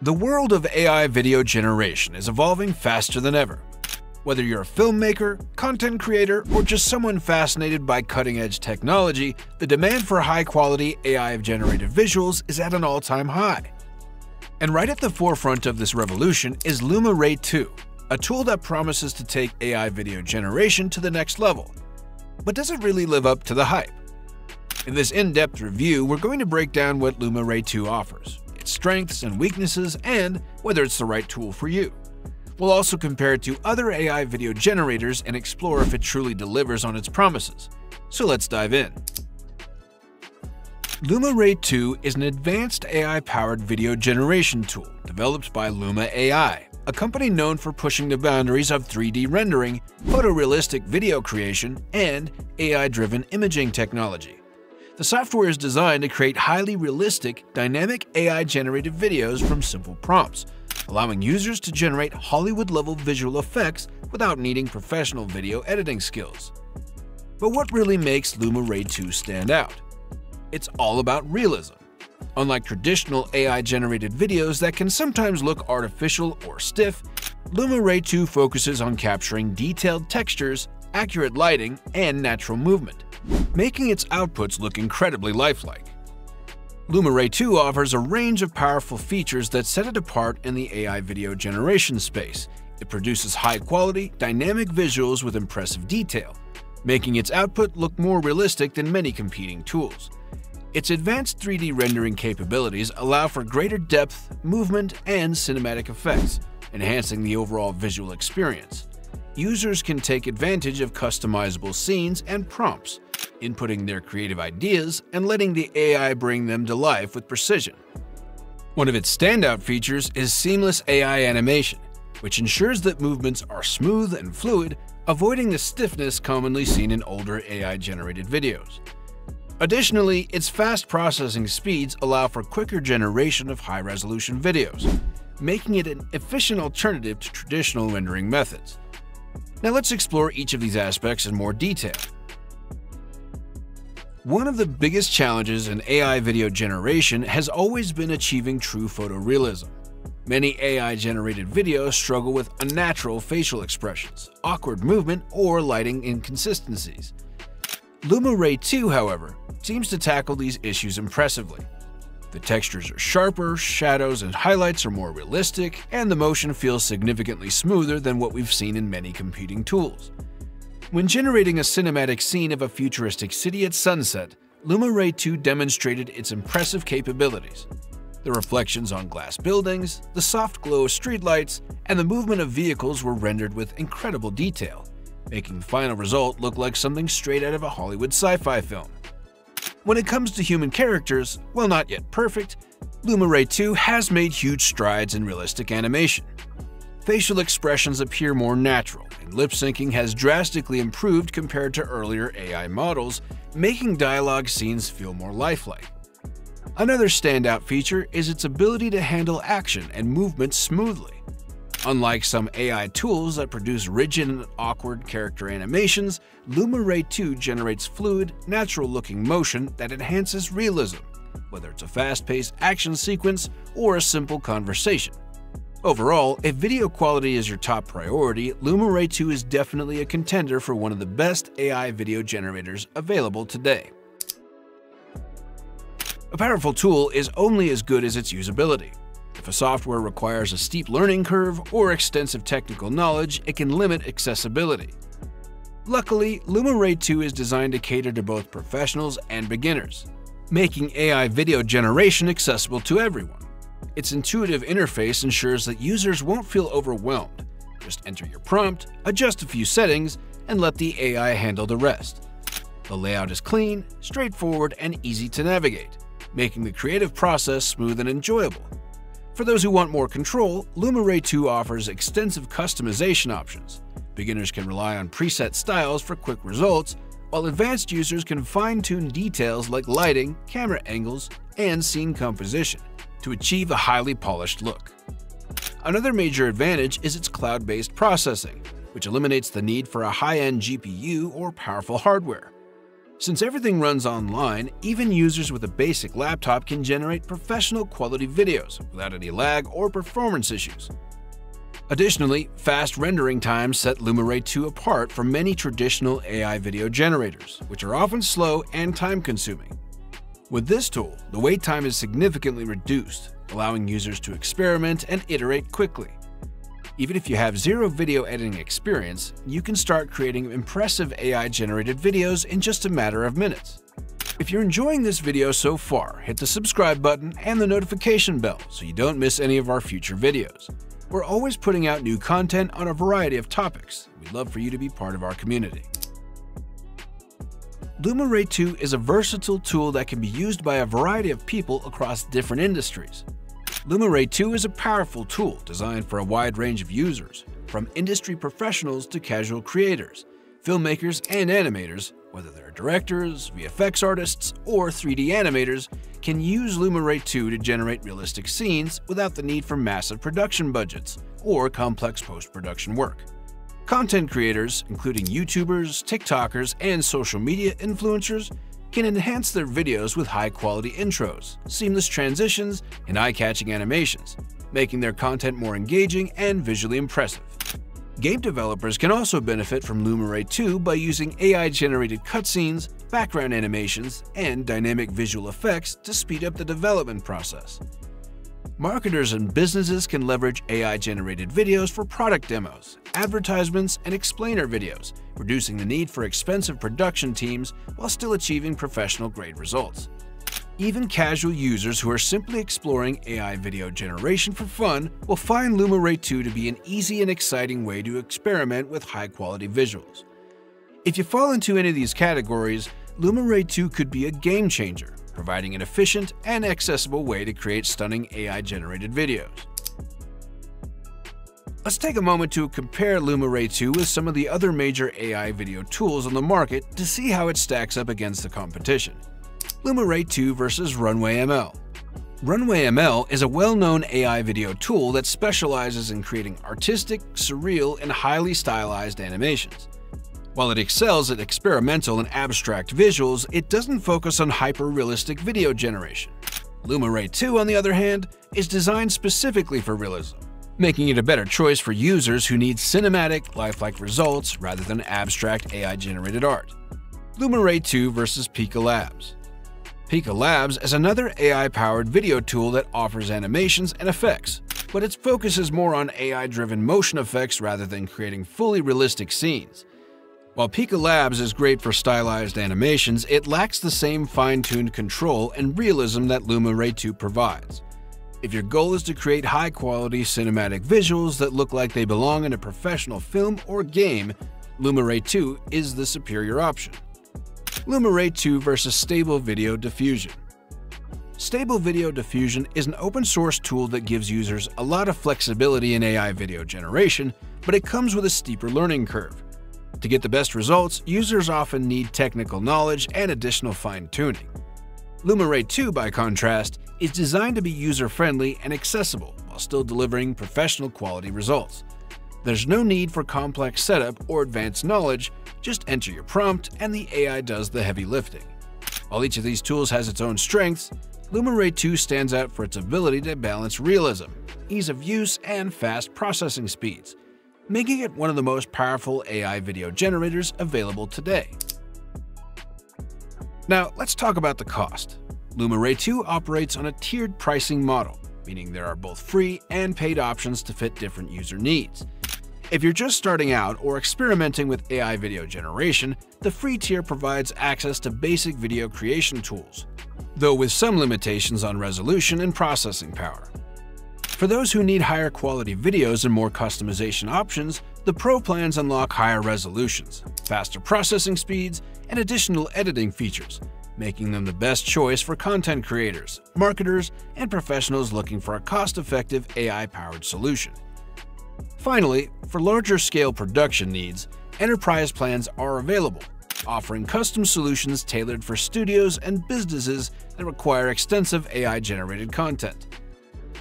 The world of AI video generation is evolving faster than ever. Whether you're a filmmaker, content creator, or just someone fascinated by cutting-edge technology, the demand for high-quality AI-generated visuals is at an all-time high. And right at the forefront of this revolution is Luma Ray 2, a tool that promises to take AI video generation to the next level. But does it really live up to the hype? In this in-depth review, we're going to break down what Luma Ray 2 offers, strengths and weaknesses, and whether it's the right tool for you. We'll also compare it to other AI video generators and explore if it truly delivers on its promises. So let's dive in. Luma Ray 2 is an advanced AI-powered video generation tool developed by Luma AI, a company known for pushing the boundaries of 3D rendering, photorealistic video creation, and AI-driven imaging technology. The software is designed to create highly realistic, dynamic AI-generated videos from simple prompts, allowing users to generate Hollywood-level visual effects without needing professional video editing skills. But what really makes Luma Ray 2 stand out? It's all about realism. Unlike traditional AI-generated videos that can sometimes look artificial or stiff, Luma Ray 2 focuses on capturing detailed textures, accurate lighting, and natural movement making its outputs look incredibly lifelike. LumaRay 2 offers a range of powerful features that set it apart in the AI video generation space. It produces high-quality, dynamic visuals with impressive detail, making its output look more realistic than many competing tools. Its advanced 3D rendering capabilities allow for greater depth, movement, and cinematic effects, enhancing the overall visual experience. Users can take advantage of customizable scenes and prompts, inputting their creative ideas and letting the AI bring them to life with precision. One of its standout features is seamless AI animation, which ensures that movements are smooth and fluid, avoiding the stiffness commonly seen in older AI-generated videos. Additionally, its fast processing speeds allow for quicker generation of high-resolution videos, making it an efficient alternative to traditional rendering methods. Now let's explore each of these aspects in more detail. One of the biggest challenges in AI video generation has always been achieving true photorealism. Many AI-generated videos struggle with unnatural facial expressions, awkward movement, or lighting inconsistencies. Luma Ray 2, however, seems to tackle these issues impressively. The textures are sharper, shadows and highlights are more realistic, and the motion feels significantly smoother than what we've seen in many competing tools. When generating a cinematic scene of a futuristic city at sunset, Luma Ray 2 demonstrated its impressive capabilities. The reflections on glass buildings, the soft glow of streetlights, and the movement of vehicles were rendered with incredible detail, making the final result look like something straight out of a Hollywood sci-fi film. When it comes to human characters, while not yet perfect, Luma Ray 2 has made huge strides in realistic animation. Facial expressions appear more natural, and lip syncing has drastically improved compared to earlier AI models, making dialogue scenes feel more lifelike. Another standout feature is its ability to handle action and movement smoothly. Unlike some AI tools that produce rigid and awkward character animations, Luma Ray 2 generates fluid, natural-looking motion that enhances realism, whether it's a fast-paced action sequence or a simple conversation. Overall, if video quality is your top priority, Luma Ray 2 is definitely a contender for one of the best AI video generators available today. A powerful tool is only as good as its usability. If a software requires a steep learning curve or extensive technical knowledge, it can limit accessibility. Luckily, Luma Ray 2 is designed to cater to both professionals and beginners, making AI video generation accessible to everyone. Its intuitive interface ensures that users won't feel overwhelmed. Just enter your prompt, adjust a few settings, and let the AI handle the rest. The layout is clean, straightforward, and easy to navigate, making the creative process smooth and enjoyable. For those who want more control, LumaRay 2 offers extensive customization options. Beginners can rely on preset styles for quick results, while advanced users can fine-tune details like lighting, camera angles, and scene composition to achieve a highly polished look. Another major advantage is its cloud-based processing, which eliminates the need for a high-end GPU or powerful hardware. Since everything runs online, even users with a basic laptop can generate professional quality videos without any lag or performance issues. Additionally, fast rendering times set LumaRay 2 apart from many traditional AI video generators, which are often slow and time-consuming. With this tool, the wait time is significantly reduced, allowing users to experiment and iterate quickly. Even if you have zero video editing experience, you can start creating impressive AI-generated videos in just a matter of minutes. If you're enjoying this video so far, hit the subscribe button and the notification bell so you don't miss any of our future videos. We're always putting out new content on a variety of topics. We'd love for you to be part of our community. LumaRay 2 is a versatile tool that can be used by a variety of people across different industries. LumaRay 2 is a powerful tool designed for a wide range of users, from industry professionals to casual creators, filmmakers, and animators, whether they're directors, VFX artists, or 3D animators, can use LumaRay 2 to generate realistic scenes without the need for massive production budgets or complex post-production work. Content creators, including YouTubers, TikTokers, and social media influencers, can enhance their videos with high-quality intros, seamless transitions, and eye-catching animations, making their content more engaging and visually impressive. Game developers can also benefit from LumaRay 2 by using AI-generated cutscenes, background animations, and dynamic visual effects to speed up the development process. Marketers and businesses can leverage AI-generated videos for product demos, advertisements, and explainer videos, reducing the need for expensive production teams while still achieving professional-grade results. Even casual users who are simply exploring AI video generation for fun will find LumaRay 2 to be an easy and exciting way to experiment with high-quality visuals. If you fall into any of these categories, LumaRay 2 could be a game changer, providing an efficient and accessible way to create stunning AI-generated videos. Let's take a moment to compare LumaRay 2 with some of the other major AI video tools on the market to see how it stacks up against the competition. LumaRay 2 versus Runway ML Runway ML is a well-known AI video tool that specializes in creating artistic, surreal, and highly stylized animations. While it excels at experimental and abstract visuals, it doesn't focus on hyper-realistic video generation. LumaRay 2, on the other hand, is designed specifically for realism, making it a better choice for users who need cinematic, lifelike results rather than abstract AI-generated art. LumaRay 2 vs Pika Labs Pika Labs is another AI-powered video tool that offers animations and effects, but its focus is more on AI-driven motion effects rather than creating fully realistic scenes. While Pika Labs is great for stylized animations, it lacks the same fine-tuned control and realism that LumaRay 2 provides. If your goal is to create high-quality cinematic visuals that look like they belong in a professional film or game, LumaRay 2 is the superior option. LumaRay 2 versus Stable Video Diffusion Stable Video Diffusion is an open-source tool that gives users a lot of flexibility in AI video generation, but it comes with a steeper learning curve. To get the best results, users often need technical knowledge and additional fine-tuning. LumaRay 2, by contrast, is designed to be user-friendly and accessible while still delivering professional quality results. There's no need for complex setup or advanced knowledge, just enter your prompt and the AI does the heavy lifting. While each of these tools has its own strengths, LumaRay 2 stands out for its ability to balance realism, ease of use, and fast processing speeds, making it one of the most powerful AI video generators available today. Now, let's talk about the cost. LumaRay 2 operates on a tiered pricing model, meaning there are both free and paid options to fit different user needs. If you're just starting out or experimenting with AI video generation, the free tier provides access to basic video creation tools, though with some limitations on resolution and processing power. For those who need higher quality videos and more customization options, the Pro plans unlock higher resolutions, faster processing speeds, and additional editing features, making them the best choice for content creators, marketers, and professionals looking for a cost-effective AI-powered solution. Finally, for larger-scale production needs, enterprise plans are available, offering custom solutions tailored for studios and businesses that require extensive AI-generated content.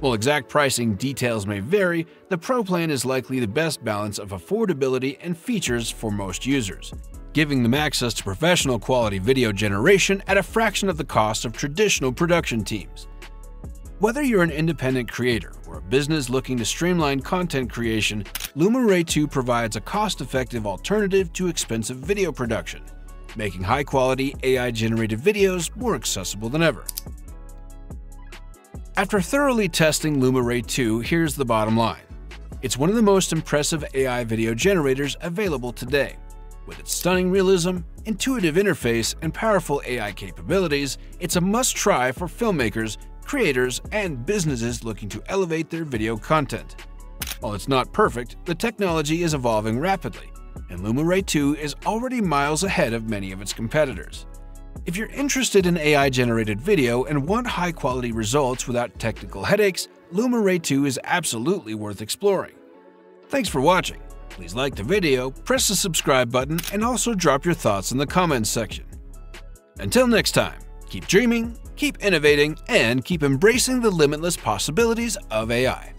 While exact pricing details may vary, the Pro plan is likely the best balance of affordability and features for most users, giving them access to professional quality video generation at a fraction of the cost of traditional production teams. Whether you're an independent creator or a business looking to streamline content creation, LumaRay 2 provides a cost-effective alternative to expensive video production, making high-quality AI-generated videos more accessible than ever. After thoroughly testing LumaRay 2, here's the bottom line. It's one of the most impressive AI video generators available today. With its stunning realism, intuitive interface, and powerful AI capabilities, it's a must-try for filmmakers, creators, and businesses looking to elevate their video content. While it's not perfect, the technology is evolving rapidly, and LumaRay 2 is already miles ahead of many of its competitors. If you're interested in AI-generated video and want high-quality results without technical headaches, LumaRay 2 is absolutely worth exploring. Thanks for watching. Please like the video, press the subscribe button, and also drop your thoughts in the comments section. Until next time, keep dreaming, keep innovating, and keep embracing the limitless possibilities of AI.